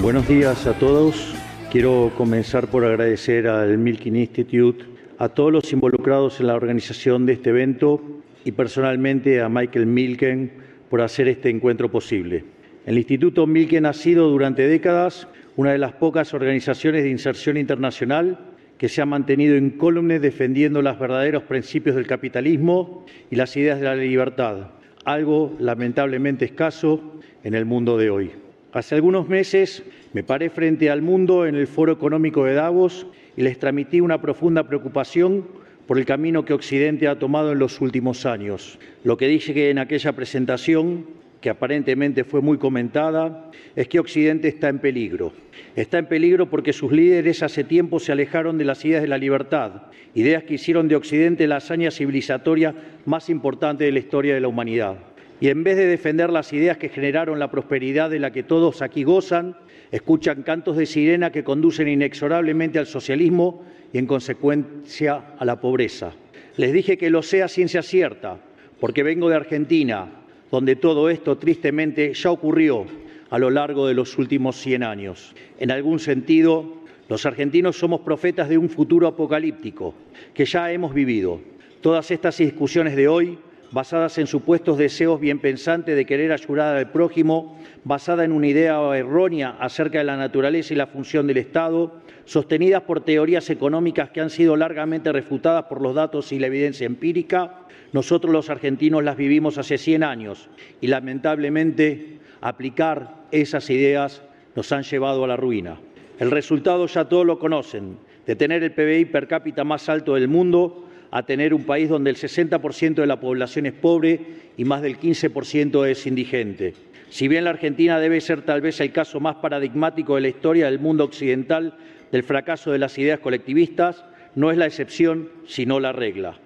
Buenos días a todos. Quiero comenzar por agradecer al Milken Institute, a todos los involucrados en la organización de este evento y personalmente a Michael Milken por hacer este encuentro posible. El Instituto Milken ha sido durante décadas una de las pocas organizaciones de inserción internacional que se ha mantenido incólume defendiendo los verdaderos principios del capitalismo y las ideas de la libertad, algo lamentablemente escaso en el mundo de hoy. Hace algunos meses me paré frente al mundo en el Foro Económico de Davos y les transmití una profunda preocupación por el camino que Occidente ha tomado en los últimos años. Lo que dije en aquella presentación que aparentemente fue muy comentada, es que Occidente está en peligro. Está en peligro porque sus líderes hace tiempo se alejaron de las ideas de la libertad, ideas que hicieron de Occidente la hazaña civilizatoria más importante de la historia de la humanidad. Y en vez de defender las ideas que generaron la prosperidad de la que todos aquí gozan, escuchan cantos de sirena que conducen inexorablemente al socialismo y en consecuencia a la pobreza. Les dije que lo sea ciencia cierta, porque vengo de Argentina, donde todo esto tristemente ya ocurrió a lo largo de los últimos 100 años. En algún sentido, los argentinos somos profetas de un futuro apocalíptico que ya hemos vivido. Todas estas discusiones de hoy, basadas en supuestos deseos bien pensantes de querer ayudar al prójimo, basada en una idea errónea acerca de la naturaleza y la función del Estado, sostenidas por teorías económicas que han sido largamente refutadas por los datos y la evidencia empírica, nosotros los argentinos las vivimos hace 100 años y lamentablemente aplicar esas ideas nos han llevado a la ruina. El resultado ya todos lo conocen, de tener el PBI per cápita más alto del mundo a tener un país donde el 60% de la población es pobre y más del 15% es indigente. Si bien la Argentina debe ser tal vez el caso más paradigmático de la historia del mundo occidental del fracaso de las ideas colectivistas, no es la excepción, sino la regla.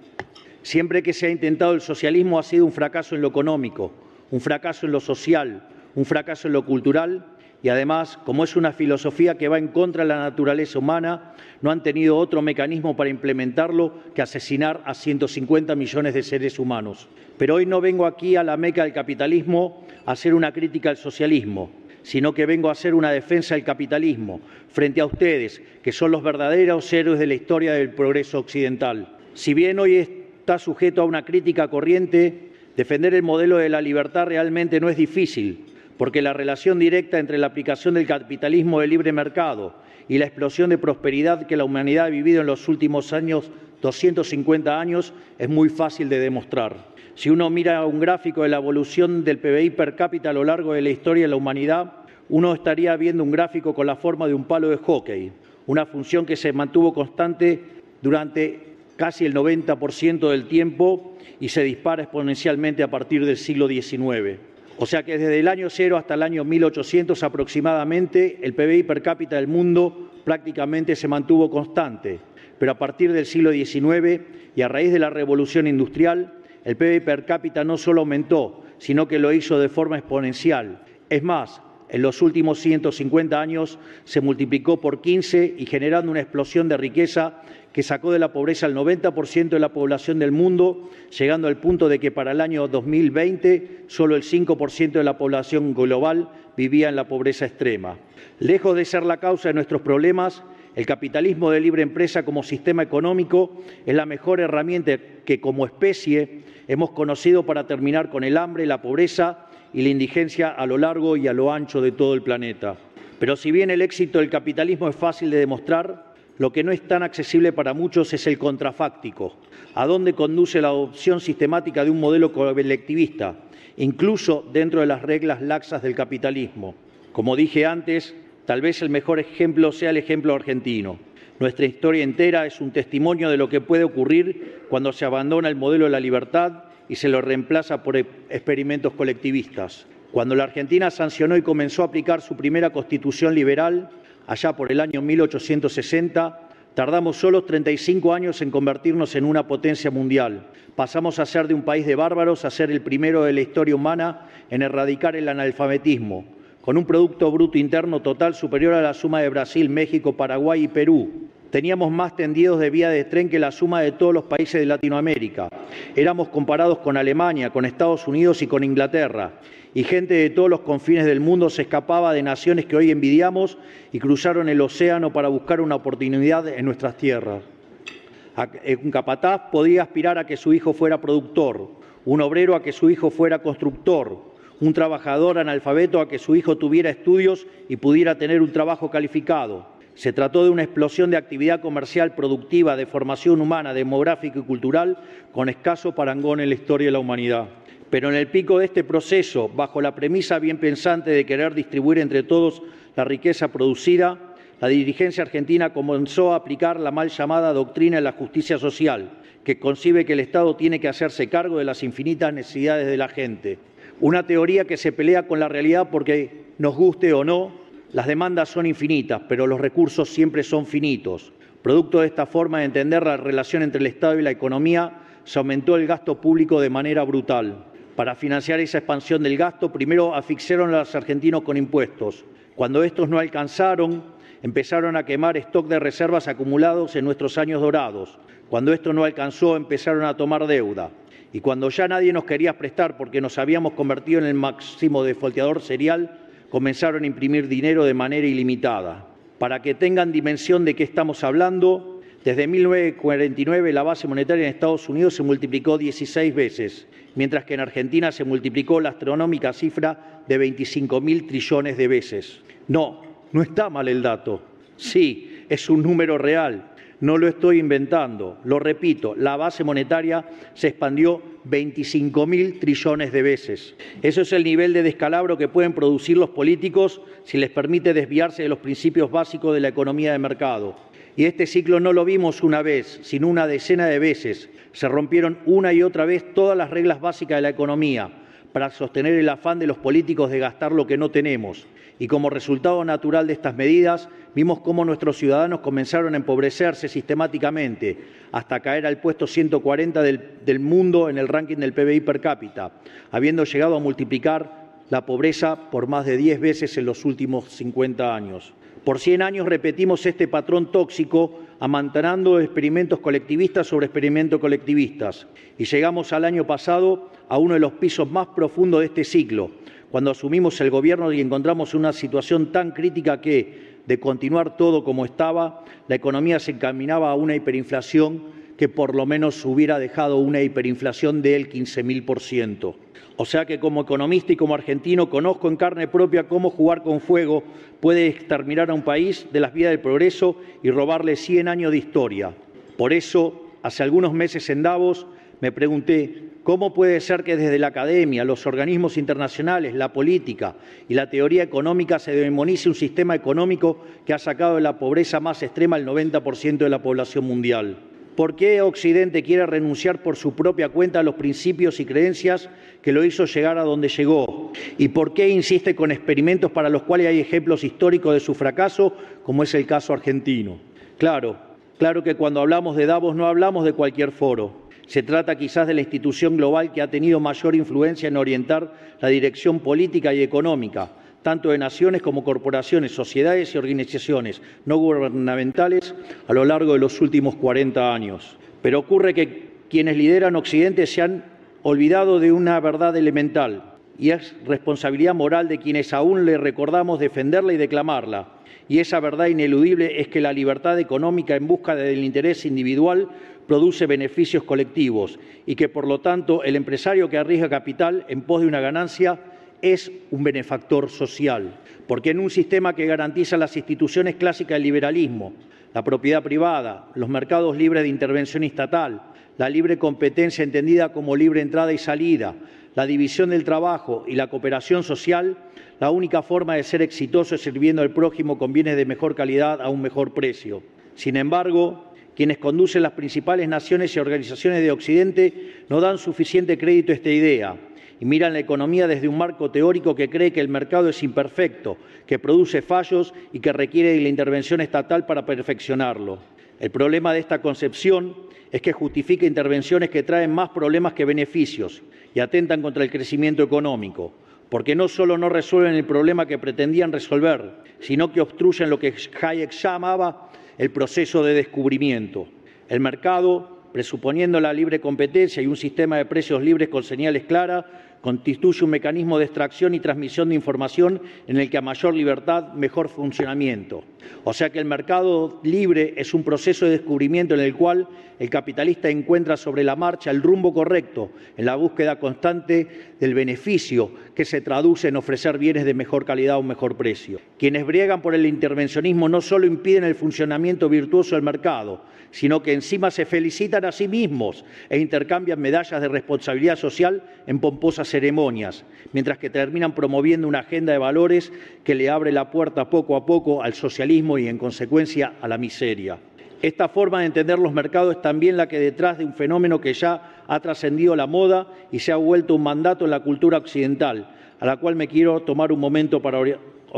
Siempre que se ha intentado el socialismo ha sido un fracaso en lo económico, un fracaso en lo social, un fracaso en lo cultural y además, como es una filosofía que va en contra de la naturaleza humana, no han tenido otro mecanismo para implementarlo que asesinar a 150 millones de seres humanos. Pero hoy no vengo aquí a la meca del capitalismo a hacer una crítica al socialismo, sino que vengo a hacer una defensa del capitalismo frente a ustedes, que son los verdaderos héroes de la historia del progreso occidental. Si bien hoy está sujeto a una crítica corriente, defender el modelo de la libertad realmente no es difícil, porque la relación directa entre la aplicación del capitalismo de libre mercado y la explosión de prosperidad que la humanidad ha vivido en los últimos años, 250 años, es muy fácil de demostrar. Si uno mira un gráfico de la evolución del PBI per cápita a lo largo de la historia de la humanidad, uno estaría viendo un gráfico con la forma de un palo de hockey, una función que se mantuvo constante durante casi el 90% del tiempo y se dispara exponencialmente a partir del siglo XIX. O sea que desde el año cero hasta el año 1800 aproximadamente el PBI per cápita del mundo prácticamente se mantuvo constante, pero a partir del siglo XIX y a raíz de la revolución industrial, el PBI per cápita no solo aumentó, sino que lo hizo de forma exponencial. Es más, en los últimos 150 años se multiplicó por 15 y generando una explosión de riqueza que sacó de la pobreza al 90% de la población del mundo, llegando al punto de que para el año 2020 solo el 5% de la población global vivía en la pobreza extrema. Lejos de ser la causa de nuestros problemas, el capitalismo de libre empresa como sistema económico es la mejor herramienta que como especie hemos conocido para terminar con el hambre, la pobreza y la indigencia a lo largo y a lo ancho de todo el planeta. Pero si bien el éxito del capitalismo es fácil de demostrar, lo que no es tan accesible para muchos es el contrafáctico, a dónde conduce la adopción sistemática de un modelo colectivista, incluso dentro de las reglas laxas del capitalismo. Como dije antes, tal vez el mejor ejemplo sea el ejemplo argentino. Nuestra historia entera es un testimonio de lo que puede ocurrir cuando se abandona el modelo de la libertad y se lo reemplaza por experimentos colectivistas. Cuando la Argentina sancionó y comenzó a aplicar su primera constitución liberal, allá por el año 1860, tardamos solo 35 años en convertirnos en una potencia mundial. Pasamos a ser de un país de bárbaros a ser el primero de la historia humana en erradicar el analfabetismo, con un Producto Bruto Interno total superior a la suma de Brasil, México, Paraguay y Perú. Teníamos más tendidos de vía de tren que la suma de todos los países de Latinoamérica. Éramos comparados con Alemania, con Estados Unidos y con Inglaterra. Y gente de todos los confines del mundo se escapaba de naciones que hoy envidiamos y cruzaron el océano para buscar una oportunidad en nuestras tierras. Un capataz podía aspirar a que su hijo fuera productor, un obrero a que su hijo fuera constructor, un trabajador analfabeto a que su hijo tuviera estudios y pudiera tener un trabajo calificado. Se trató de una explosión de actividad comercial productiva, de formación humana, demográfica y cultural, con escaso parangón en la historia de la humanidad. Pero en el pico de este proceso, bajo la premisa bien pensante de querer distribuir entre todos la riqueza producida, la dirigencia argentina comenzó a aplicar la mal llamada doctrina de la justicia social, que concibe que el Estado tiene que hacerse cargo de las infinitas necesidades de la gente. Una teoría que se pelea con la realidad porque, nos guste o no, las demandas son infinitas, pero los recursos siempre son finitos. Producto de esta forma de entender la relación entre el Estado y la economía, se aumentó el gasto público de manera brutal. Para financiar esa expansión del gasto, primero asfixiaron a los argentinos con impuestos. Cuando estos no alcanzaron, empezaron a quemar stock de reservas acumulados en nuestros años dorados. Cuando esto no alcanzó, empezaron a tomar deuda. Y cuando ya nadie nos quería prestar porque nos habíamos convertido en el máximo defolteador serial, comenzaron a imprimir dinero de manera ilimitada. Para que tengan dimensión de qué estamos hablando, desde 1949 la base monetaria en Estados Unidos se multiplicó 16 veces, mientras que en Argentina se multiplicó la astronómica cifra de 25 mil trillones de veces. No, no está mal el dato. Sí, es un número real. No lo estoy inventando. Lo repito, la base monetaria se expandió 25 mil trillones de veces. Eso es el nivel de descalabro que pueden producir los políticos si les permite desviarse de los principios básicos de la economía de mercado. Y este ciclo no lo vimos una vez, sino una decena de veces. Se rompieron una y otra vez todas las reglas básicas de la economía para sostener el afán de los políticos de gastar lo que no tenemos y como resultado natural de estas medidas vimos cómo nuestros ciudadanos comenzaron a empobrecerse sistemáticamente hasta caer al puesto 140 del, del mundo en el ranking del PBI per cápita, habiendo llegado a multiplicar la pobreza por más de 10 veces en los últimos 50 años. Por 100 años repetimos este patrón tóxico amantanando experimentos colectivistas sobre experimentos colectivistas y llegamos al año pasado a uno de los pisos más profundos de este ciclo, cuando asumimos el gobierno y encontramos una situación tan crítica que, de continuar todo como estaba, la economía se encaminaba a una hiperinflación que por lo menos hubiera dejado una hiperinflación del 15.000%. O sea que como economista y como argentino conozco en carne propia cómo jugar con fuego puede exterminar a un país de las vías del progreso y robarle 100 años de historia. Por eso, hace algunos meses en Davos, me pregunté ¿Cómo puede ser que desde la academia, los organismos internacionales, la política y la teoría económica se demonice un sistema económico que ha sacado de la pobreza más extrema al 90% de la población mundial? ¿Por qué Occidente quiere renunciar por su propia cuenta a los principios y creencias que lo hizo llegar a donde llegó? ¿Y por qué insiste con experimentos para los cuales hay ejemplos históricos de su fracaso, como es el caso argentino? Claro, claro que cuando hablamos de Davos no hablamos de cualquier foro. Se trata quizás de la institución global que ha tenido mayor influencia en orientar la dirección política y económica, tanto de naciones como corporaciones, sociedades y organizaciones no gubernamentales a lo largo de los últimos 40 años. Pero ocurre que quienes lideran Occidente se han olvidado de una verdad elemental y es responsabilidad moral de quienes aún le recordamos defenderla y declamarla. Y esa verdad ineludible es que la libertad económica en busca del interés individual produce beneficios colectivos y que, por lo tanto, el empresario que arriesga capital en pos de una ganancia es un benefactor social, porque en un sistema que garantiza las instituciones clásicas del liberalismo, la propiedad privada, los mercados libres de intervención estatal, la libre competencia entendida como libre entrada y salida, la división del trabajo y la cooperación social, la única forma de ser exitoso es sirviendo al prójimo con bienes de mejor calidad a un mejor precio. Sin embargo, quienes conducen las principales naciones y organizaciones de Occidente no dan suficiente crédito a esta idea y miran la economía desde un marco teórico que cree que el mercado es imperfecto, que produce fallos y que requiere de la intervención estatal para perfeccionarlo. El problema de esta concepción es que justifica intervenciones que traen más problemas que beneficios y atentan contra el crecimiento económico, porque no solo no resuelven el problema que pretendían resolver, sino que obstruyen lo que Hayek llamaba el proceso de descubrimiento. El mercado, presuponiendo la libre competencia y un sistema de precios libres con señales claras, constituye un mecanismo de extracción y transmisión de información en el que a mayor libertad, mejor funcionamiento. O sea que el mercado libre es un proceso de descubrimiento en el cual el capitalista encuentra sobre la marcha el rumbo correcto en la búsqueda constante del beneficio que se traduce en ofrecer bienes de mejor calidad a un mejor precio. Quienes briegan por el intervencionismo no solo impiden el funcionamiento virtuoso del mercado, sino que encima se felicitan a sí mismos e intercambian medallas de responsabilidad social en pomposas ceremonias, mientras que terminan promoviendo una agenda de valores que le abre la puerta poco a poco al socialismo y, en consecuencia, a la miseria. Esta forma de entender los mercados es también la que detrás de un fenómeno que ya ha trascendido la moda y se ha vuelto un mandato en la cultura occidental, a la cual me quiero tomar un momento para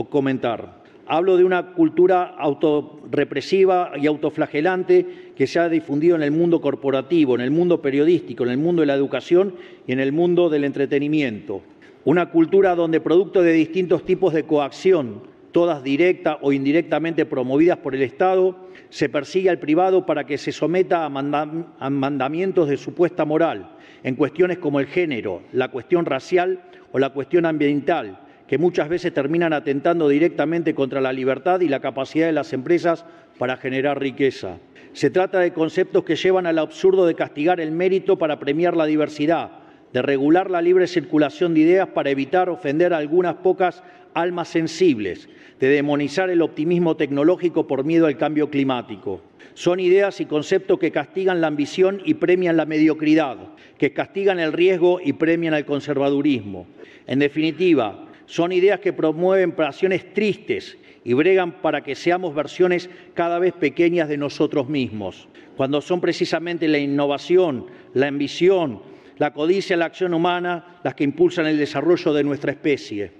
comentar. Hablo de una cultura autorrepresiva y autoflagelante que se ha difundido en el mundo corporativo, en el mundo periodístico, en el mundo de la educación y en el mundo del entretenimiento. Una cultura donde producto de distintos tipos de coacción, todas directa o indirectamente promovidas por el Estado, se persigue al privado para que se someta a, mandamientos de supuesta moral en cuestiones como el género, la cuestión racial o la cuestión ambiental, que muchas veces terminan atentando directamente contra la libertad y la capacidad de las empresas para generar riqueza. Se trata de conceptos que llevan al absurdo de castigar el mérito para premiar la diversidad, de regular la libre circulación de ideas para evitar ofender a algunas pocas almas sensibles, de demonizar el optimismo tecnológico por miedo al cambio climático. Son ideas y conceptos que castigan la ambición y premian la mediocridad, que castigan el riesgo y premian el conservadurismo. En definitiva, son ideas que promueven pasiones tristes y bregan para que seamos versiones cada vez pequeñas de nosotros mismos, cuando son precisamente la innovación, la ambición, la codicia, la acción humana las que impulsan el desarrollo de nuestra especie.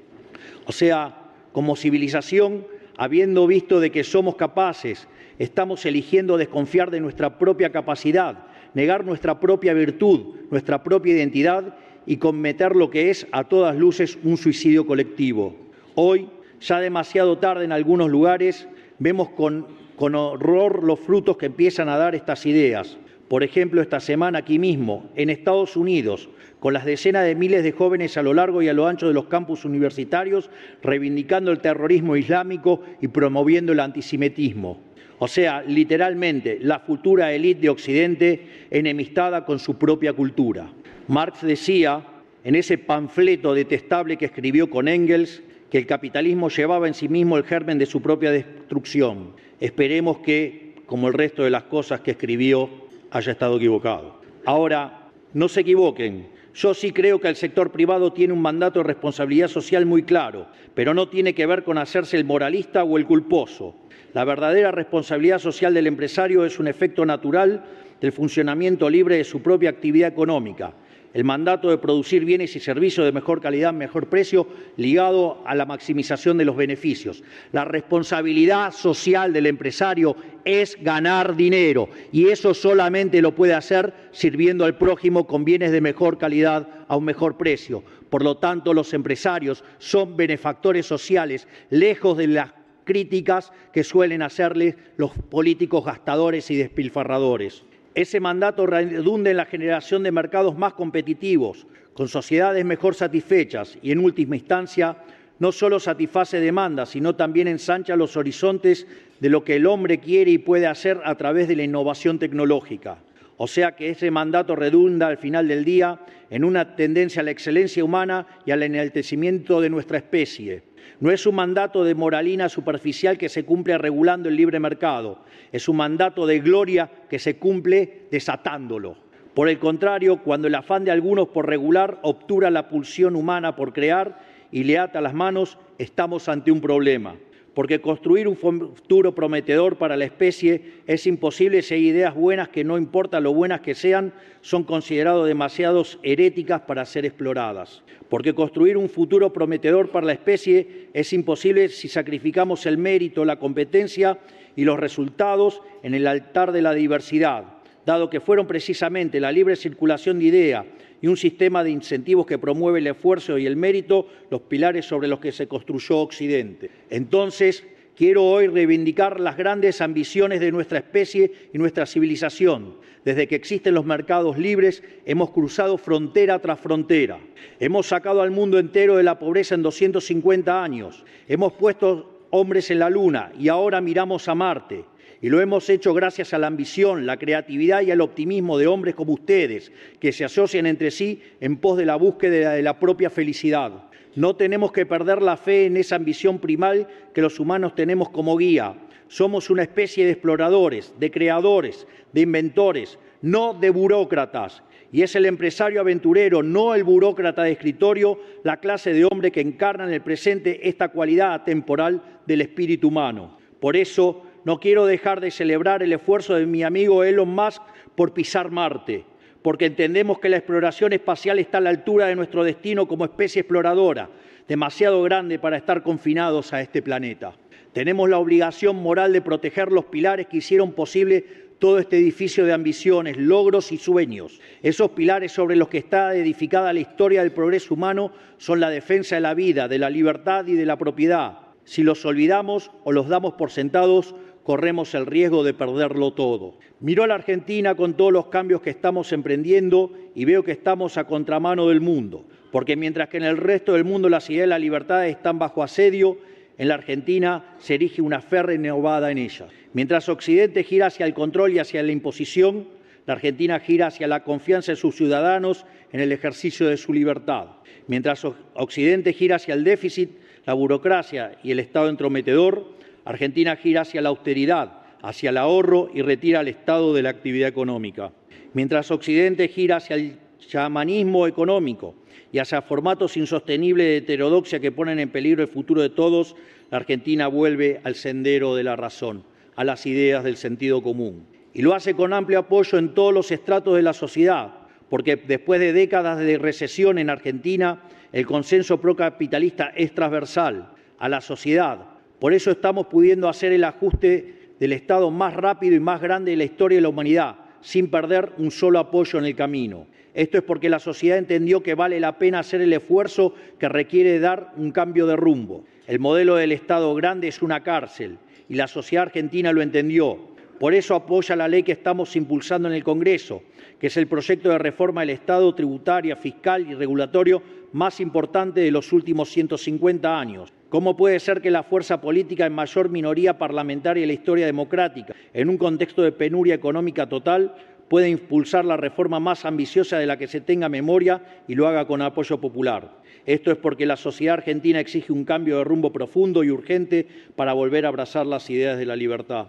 O sea, como civilización, habiendo visto de que somos capaces, estamos eligiendo desconfiar de nuestra propia capacidad, negar nuestra propia virtud, nuestra propia identidad y cometer lo que es a todas luces un suicidio colectivo. Hoy, ya demasiado tarde en algunos lugares, vemos con, con horror los frutos que empiezan a dar estas ideas. Por ejemplo, esta semana aquí mismo, en Estados Unidos, con las decenas de miles de jóvenes a lo largo y a lo ancho de los campus universitarios, reivindicando el terrorismo islámico y promoviendo el antisemitismo. O sea, literalmente, la futura élite de Occidente enemistada con su propia cultura. Marx decía en ese panfleto detestable que escribió con Engels que el capitalismo llevaba en sí mismo el germen de su propia destrucción. Esperemos que, como el resto de las cosas que escribió, haya estado equivocado. Ahora, no se equivoquen. Yo sí creo que el sector privado tiene un mandato de responsabilidad social muy claro, pero no tiene que ver con hacerse el moralista o el culposo. La verdadera responsabilidad social del empresario es un efecto natural del funcionamiento libre de su propia actividad económica el mandato de producir bienes y servicios de mejor calidad, mejor precio, ligado a la maximización de los beneficios. La responsabilidad social del empresario es ganar dinero y eso solamente lo puede hacer sirviendo al prójimo con bienes de mejor calidad a un mejor precio. Por lo tanto, los empresarios son benefactores sociales, lejos de las críticas que suelen hacerles los políticos gastadores y despilfarradores. Ese mandato redunda en la generación de mercados más competitivos, con sociedades mejor satisfechas y, en última instancia, no solo satisface demandas, sino también ensancha los horizontes de lo que el hombre quiere y puede hacer a través de la innovación tecnológica. O sea que ese mandato redunda al final del día en una tendencia a la excelencia humana y al enaltecimiento de nuestra especie, no es un mandato de moralina superficial que se cumple regulando el libre mercado, es un mandato de gloria que se cumple desatándolo. Por el contrario, cuando el afán de algunos por regular obtura la pulsión humana por crear y le ata las manos, estamos ante un problema porque construir un futuro prometedor para la especie es imposible si ideas buenas que no importa lo buenas que sean, son consideradas demasiados heréticas para ser exploradas. Porque construir un futuro prometedor para la especie es imposible si sacrificamos el mérito, la competencia y los resultados en el altar de la diversidad, dado que fueron precisamente la libre circulación de ideas, y un sistema de incentivos que promueve el esfuerzo y el mérito, los pilares sobre los que se construyó Occidente. Entonces, Quiero hoy reivindicar las grandes ambiciones de nuestra especie y nuestra civilización. Desde que existen los mercados libres, hemos cruzado frontera tras frontera. Hemos sacado al mundo entero de la pobreza en 250 años. Hemos puesto hombres en la Luna y ahora miramos a Marte. Y lo hemos hecho gracias a la ambición, la creatividad y al optimismo de hombres como ustedes, que se asocian entre sí en pos de la búsqueda de la propia felicidad. No tenemos que perder la fe en esa ambición primal que los humanos tenemos como guía. Somos una especie de exploradores, de creadores, de inventores, no de burócratas. Y es el empresario aventurero, no el burócrata de escritorio, la clase de hombre que encarna en el presente esta cualidad atemporal del espíritu humano. Por eso no quiero dejar de celebrar el esfuerzo de mi amigo Elon Musk por pisar Marte, porque entendemos que la exploración espacial está a la altura de nuestro destino como especie exploradora, demasiado grande para estar confinados a este planeta. Tenemos la obligación moral de proteger los pilares que hicieron posible todo este edificio de ambiciones, logros y sueños. Esos pilares sobre los que está edificada la historia del progreso humano son la defensa de la vida, de la libertad y de la propiedad. Si los olvidamos o los damos por sentados, corremos el riesgo de perderlo todo. Miro a la Argentina con todos los cambios que estamos emprendiendo y veo que estamos a contramano del mundo, porque mientras que en el resto del mundo las ideas de la libertad están bajo asedio, en la Argentina se erige una fe renovada en ellas. Mientras Occidente gira hacia el control y hacia la imposición, la Argentina gira hacia la confianza en sus ciudadanos en el ejercicio de su libertad. Mientras Occidente gira hacia el déficit, la burocracia y el Estado entrometedor, Argentina gira hacia la austeridad, hacia el ahorro y retira al Estado de la actividad económica. Mientras Occidente gira hacia el chamanismo económico y hacia formatos insostenibles de heterodoxia que ponen en peligro el futuro de todos, la Argentina vuelve al sendero de la razón, a las ideas del sentido común. Y lo hace con amplio apoyo en todos los estratos de la sociedad, porque después de décadas de recesión en Argentina, el consenso procapitalista es transversal a la sociedad, por eso estamos pudiendo hacer el ajuste del Estado más rápido y más grande de la historia de la humanidad, sin perder un solo apoyo en el camino. Esto es porque la sociedad entendió que vale la pena hacer el esfuerzo que requiere dar un cambio de rumbo. El modelo del Estado grande es una cárcel y la sociedad argentina lo entendió. Por eso apoya la ley que estamos impulsando en el Congreso, que es el proyecto de reforma del Estado tributaria, fiscal y regulatorio más importante de los últimos 150 años. ¿Cómo puede ser que la fuerza política en mayor minoría parlamentaria de la historia democrática, en un contexto de penuria económica total, pueda impulsar la reforma más ambiciosa de la que se tenga memoria y lo haga con apoyo popular? Esto es porque la sociedad argentina exige un cambio de rumbo profundo y urgente para volver a abrazar las ideas de la libertad.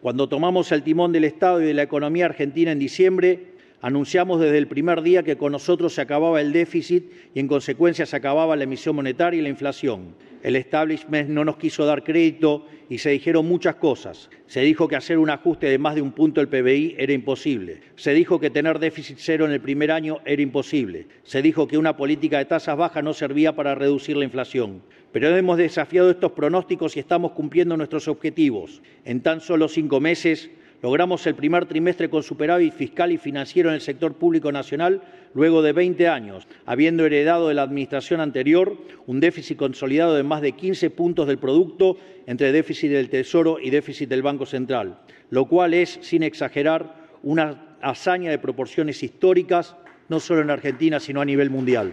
Cuando tomamos el timón del Estado y de la economía argentina en diciembre, Anunciamos desde el primer día que con nosotros se acababa el déficit y en consecuencia se acababa la emisión monetaria y la inflación. El establishment no nos quiso dar crédito y se dijeron muchas cosas. Se dijo que hacer un ajuste de más de un punto del PBI era imposible. Se dijo que tener déficit cero en el primer año era imposible. Se dijo que una política de tasas bajas no servía para reducir la inflación. Pero hemos desafiado estos pronósticos y estamos cumpliendo nuestros objetivos. En tan solo cinco meses Logramos el primer trimestre con superávit fiscal y financiero en el sector público nacional luego de 20 años, habiendo heredado de la administración anterior un déficit consolidado de más de 15 puntos del producto entre déficit del Tesoro y déficit del Banco Central, lo cual es, sin exagerar, una hazaña de proporciones históricas, no solo en Argentina, sino a nivel mundial.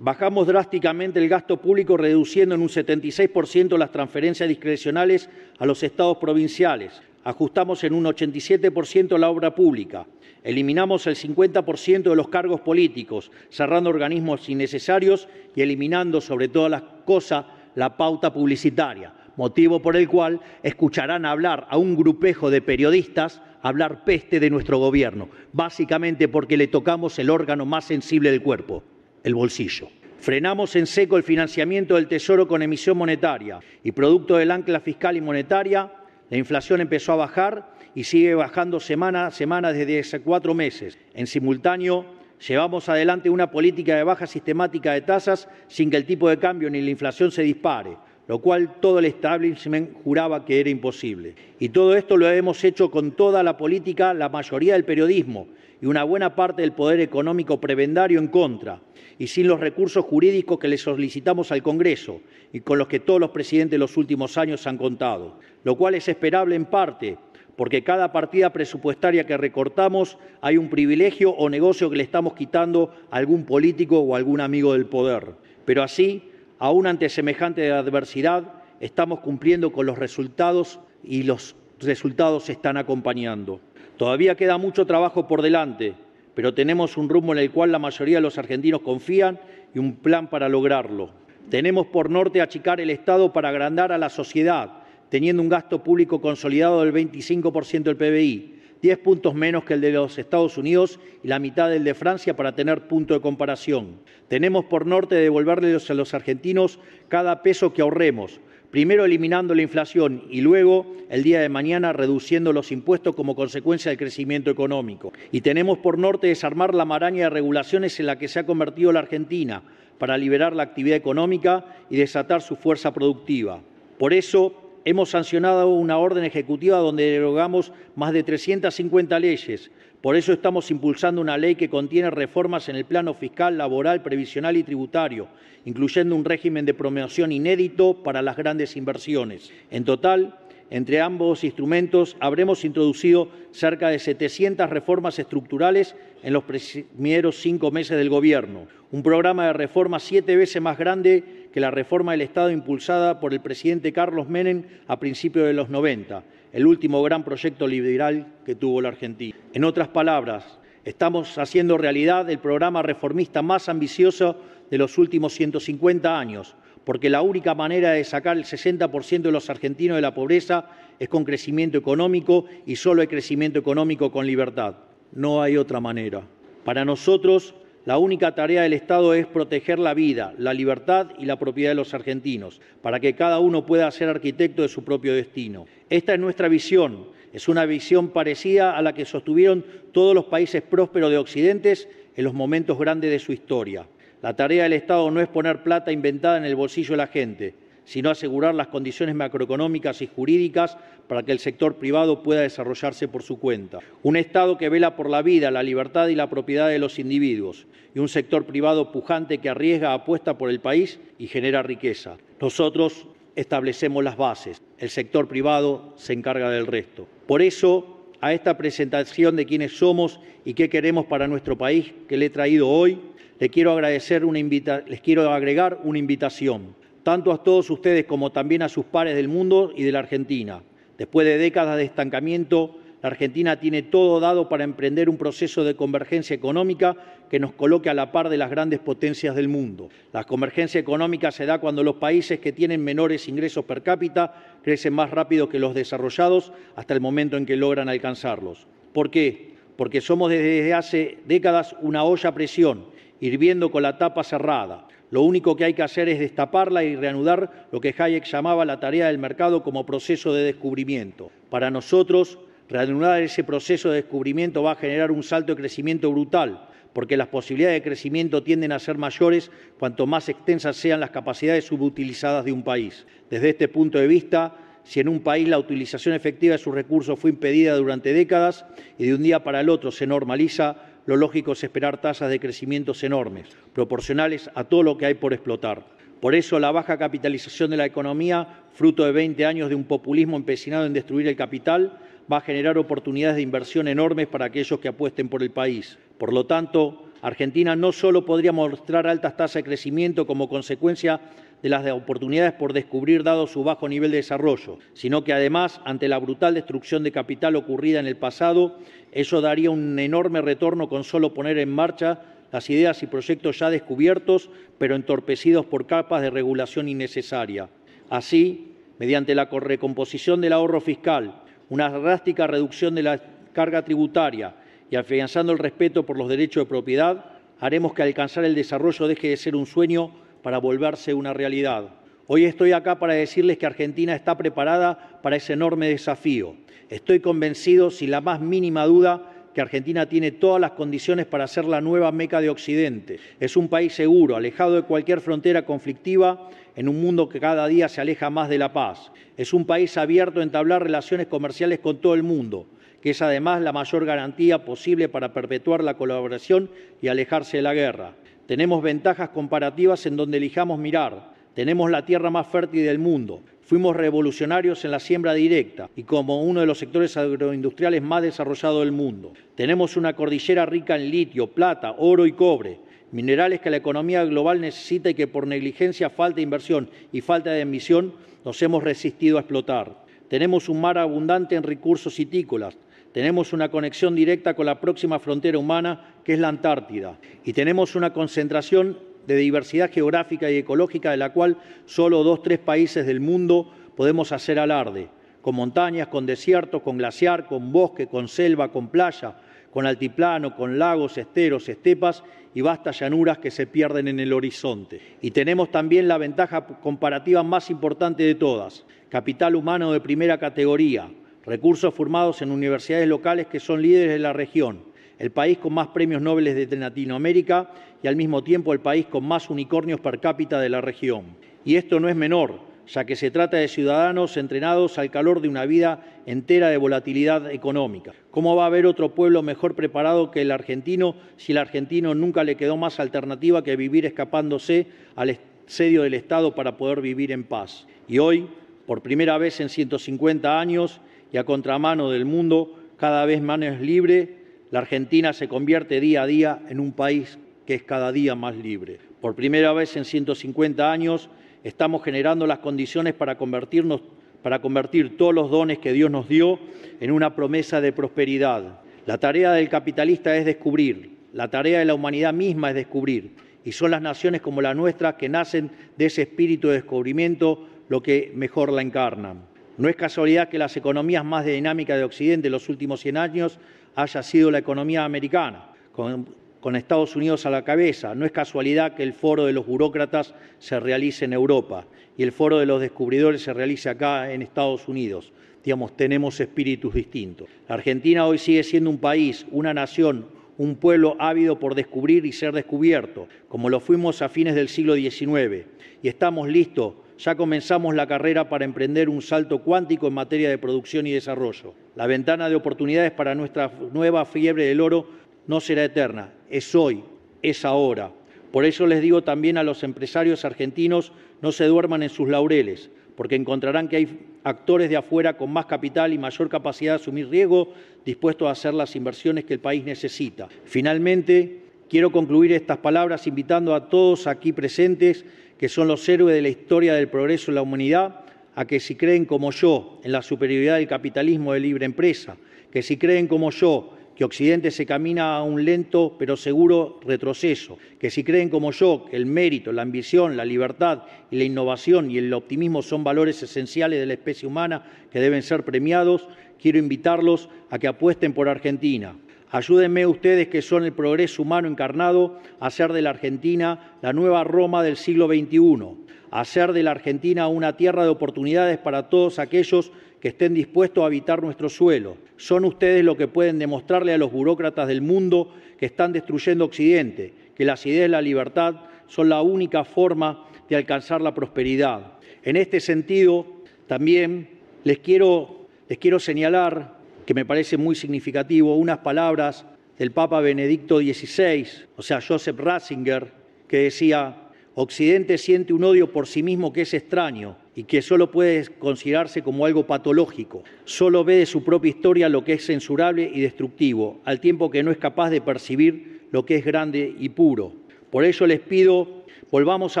Bajamos drásticamente el gasto público reduciendo en un 76% las transferencias discrecionales a los estados provinciales. Ajustamos en un 87% la obra pública. Eliminamos el 50% de los cargos políticos, cerrando organismos innecesarios y eliminando sobre todas las cosas la pauta publicitaria, motivo por el cual escucharán hablar a un grupejo de periodistas hablar peste de nuestro gobierno, básicamente porque le tocamos el órgano más sensible del cuerpo el bolsillo. Frenamos en seco el financiamiento del Tesoro con emisión monetaria y producto del ancla fiscal y monetaria, la inflación empezó a bajar y sigue bajando semana a semana desde hace cuatro meses. En simultáneo, llevamos adelante una política de baja sistemática de tasas sin que el tipo de cambio ni la inflación se dispare, lo cual todo el establishment juraba que era imposible. Y todo esto lo hemos hecho con toda la política, la mayoría del periodismo y una buena parte del poder económico prebendario en contra, y sin los recursos jurídicos que le solicitamos al Congreso y con los que todos los presidentes de los últimos años han contado, lo cual es esperable en parte porque cada partida presupuestaria que recortamos hay un privilegio o negocio que le estamos quitando a algún político o algún amigo del poder. Pero así aún ante semejante adversidad, estamos cumpliendo con los resultados y los resultados se están acompañando. Todavía queda mucho trabajo por delante, pero tenemos un rumbo en el cual la mayoría de los argentinos confían y un plan para lograrlo. Tenemos por norte achicar el Estado para agrandar a la sociedad, teniendo un gasto público consolidado del 25% del PBI, 10 puntos menos que el de los Estados Unidos y la mitad del de Francia para tener punto de comparación. Tenemos por norte devolverles a los argentinos cada peso que ahorremos, primero eliminando la inflación y luego, el día de mañana, reduciendo los impuestos como consecuencia del crecimiento económico. Y tenemos por norte desarmar la maraña de regulaciones en la que se ha convertido la Argentina para liberar la actividad económica y desatar su fuerza productiva. Por eso, hemos sancionado una orden ejecutiva donde derogamos más de 350 leyes. Por eso estamos impulsando una ley que contiene reformas en el plano fiscal, laboral, previsional y tributario, incluyendo un régimen de promoción inédito para las grandes inversiones. En total, entre ambos instrumentos habremos introducido cerca de 700 reformas estructurales en los primeros cinco meses del Gobierno, un programa de reformas siete veces más grande que la reforma del Estado impulsada por el presidente Carlos Menem a principios de los 90, el último gran proyecto liberal que tuvo la Argentina. En otras palabras, estamos haciendo realidad el programa reformista más ambicioso de los últimos 150 años, porque la única manera de sacar el 60% de los argentinos de la pobreza es con crecimiento económico y solo hay crecimiento económico con libertad. No hay otra manera. Para nosotros, la única tarea del Estado es proteger la vida, la libertad y la propiedad de los argentinos, para que cada uno pueda ser arquitecto de su propio destino. Esta es nuestra visión. Es una visión parecida a la que sostuvieron todos los países prósperos de Occidente en los momentos grandes de su historia. La tarea del Estado no es poner plata inventada en el bolsillo de la gente, sino asegurar las condiciones macroeconómicas y jurídicas para que el sector privado pueda desarrollarse por su cuenta. Un Estado que vela por la vida, la libertad y la propiedad de los individuos, y un sector privado pujante que arriesga, apuesta por el país y genera riqueza. Nosotros establecemos las bases, el sector privado se encarga del resto. Por eso, a esta presentación de quiénes somos y qué queremos para nuestro país que le he traído hoy, les quiero, agradecer les quiero agregar una invitación, tanto a todos ustedes como también a sus pares del mundo y de la Argentina. Después de décadas de estancamiento, la Argentina tiene todo dado para emprender un proceso de convergencia económica que nos coloque a la par de las grandes potencias del mundo. La convergencia económica se da cuando los países que tienen menores ingresos per cápita crecen más rápido que los desarrollados hasta el momento en que logran alcanzarlos. ¿Por qué? Porque somos desde hace décadas una olla a presión hirviendo con la tapa cerrada. Lo único que hay que hacer es destaparla y reanudar lo que Hayek llamaba la tarea del mercado como proceso de descubrimiento. Para nosotros, reanudar ese proceso de descubrimiento va a generar un salto de crecimiento brutal, porque las posibilidades de crecimiento tienden a ser mayores cuanto más extensas sean las capacidades subutilizadas de un país. Desde este punto de vista, si en un país la utilización efectiva de sus recursos fue impedida durante décadas y de un día para el otro se normaliza, lo lógico es esperar tasas de crecimiento enormes, proporcionales a todo lo que hay por explotar. Por eso la baja capitalización de la economía, fruto de 20 años de un populismo empecinado en destruir el capital, va a generar oportunidades de inversión enormes para aquellos que apuesten por el país. Por lo tanto, Argentina no solo podría mostrar altas tasas de crecimiento como consecuencia de las oportunidades por descubrir dado su bajo nivel de desarrollo, sino que además, ante la brutal destrucción de capital ocurrida en el pasado, eso daría un enorme retorno con solo poner en marcha las ideas y proyectos ya descubiertos, pero entorpecidos por capas de regulación innecesaria. Así, mediante la recomposición del ahorro fiscal, una drástica reducción de la carga tributaria y afianzando el respeto por los derechos de propiedad, haremos que alcanzar el desarrollo deje de ser un sueño para volverse una realidad. Hoy estoy acá para decirles que Argentina está preparada para ese enorme desafío. Estoy convencido, sin la más mínima duda, que Argentina tiene todas las condiciones para ser la nueva meca de Occidente. Es un país seguro, alejado de cualquier frontera conflictiva, en un mundo que cada día se aleja más de la paz. Es un país abierto a entablar relaciones comerciales con todo el mundo, que es además la mayor garantía posible para perpetuar la colaboración y alejarse de la guerra. Tenemos ventajas comparativas en donde elijamos mirar. Tenemos la tierra más fértil del mundo. Fuimos revolucionarios en la siembra directa y como uno de los sectores agroindustriales más desarrollados del mundo. Tenemos una cordillera rica en litio, plata, oro y cobre, minerales que la economía global necesita y que por negligencia, falta de inversión y falta de emisión nos hemos resistido a explotar. Tenemos un mar abundante en recursos citícolas, tenemos una conexión directa con la próxima frontera humana, que es la Antártida, y tenemos una concentración de diversidad geográfica y ecológica de la cual solo dos, tres países del mundo podemos hacer alarde, con montañas, con desiertos, con glaciar, con bosque, con selva, con playa, con altiplano, con lagos, esteros, estepas y vastas llanuras que se pierden en el horizonte. Y tenemos también la ventaja comparativa más importante de todas, capital humano de primera categoría, recursos formados en universidades locales que son líderes de la región, el país con más premios Nobel de Latinoamérica y al mismo tiempo el país con más unicornios per cápita de la región. Y esto no es menor, ya que se trata de ciudadanos entrenados al calor de una vida entera de volatilidad económica. ¿Cómo va a haber otro pueblo mejor preparado que el argentino si el argentino nunca le quedó más alternativa que vivir escapándose al asedio del Estado para poder vivir en paz? Y hoy, por primera vez en 150 años y a contramano del mundo, cada vez más libre, la Argentina se convierte día a día en un país que es cada día más libre. Por primera vez en 150 años estamos generando las condiciones para convertirnos para convertir todos los dones que Dios nos dio en una promesa de prosperidad. La tarea del capitalista es descubrir, la tarea de la humanidad misma es descubrir, y son las naciones como la nuestra que nacen de ese espíritu de descubrimiento lo que mejor la encarnan. No es casualidad que las economías más dinámicas de Occidente en los últimos 100 años haya sido la economía americana, con, Estados Unidos a la cabeza. No es casualidad que el foro de los burócratas se realice en Europa y el foro de los descubridores se realice acá en Estados Unidos. Digamos, tenemos espíritus distintos. La Argentina hoy sigue siendo un país, una nación, un pueblo ávido por descubrir y ser descubierto, como lo fuimos a fines del siglo XIX. Y estamos listos ya comenzamos la carrera para emprender un salto cuántico en materia de producción y desarrollo. La ventana de oportunidades para nuestra nueva fiebre del oro no será eterna, es hoy, es ahora. Por eso les digo también a los empresarios argentinos, no se duerman en sus laureles, porque encontrarán que hay actores de afuera con más capital y mayor capacidad de asumir riesgo, dispuestos a hacer las inversiones que el país necesita. Finalmente, quiero concluir estas palabras invitando a todos aquí presentes que son los héroes de la historia del progreso de la humanidad, a que si creen como yo en la superioridad del capitalismo de libre empresa, que si creen como yo que Occidente se camina a un lento pero seguro retroceso, que si creen como yo que el mérito, la ambición, la libertad y la innovación y el optimismo son valores esenciales de la especie humana que deben ser premiados, quiero invitarlos a que apuesten por Argentina, Ayúdenme ustedes que son el progreso humano encarnado a hacer de la Argentina la nueva Roma del siglo XXI, a hacer de la Argentina una tierra de oportunidades para todos aquellos que estén dispuestos a habitar nuestro suelo. Son ustedes los que pueden demostrarle a los burócratas del mundo que están destruyendo Occidente, que las ideas de la libertad son la única forma de alcanzar la prosperidad. En este sentido, también les quiero, les quiero señalar que me parece muy significativo, unas palabras del Papa Benedicto XVI, o sea, Joseph Ratzinger, que decía, Occidente siente un odio por sí mismo que es extraño y que solo puede considerarse como algo patológico. Solo ve de su propia historia lo que es censurable y destructivo, al tiempo que no es capaz de percibir lo que es grande y puro. Por ello les pido, volvamos a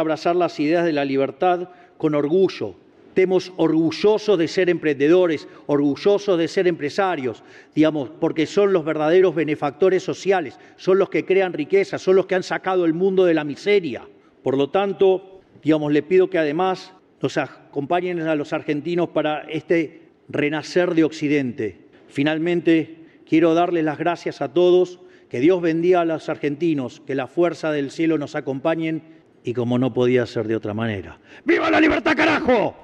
abrazar las ideas de la libertad con orgullo, Estemos orgullosos de ser emprendedores, orgullosos de ser empresarios, digamos, porque son los verdaderos benefactores sociales, son los que crean riqueza, son los que han sacado el mundo de la miseria. Por lo tanto, digamos, le pido que además nos acompañen a los argentinos para este renacer de Occidente. Finalmente, quiero darles las gracias a todos, que Dios bendiga a los argentinos, que la fuerza del cielo nos acompañen y como no podía ser de otra manera. ¡Viva la libertad, carajo!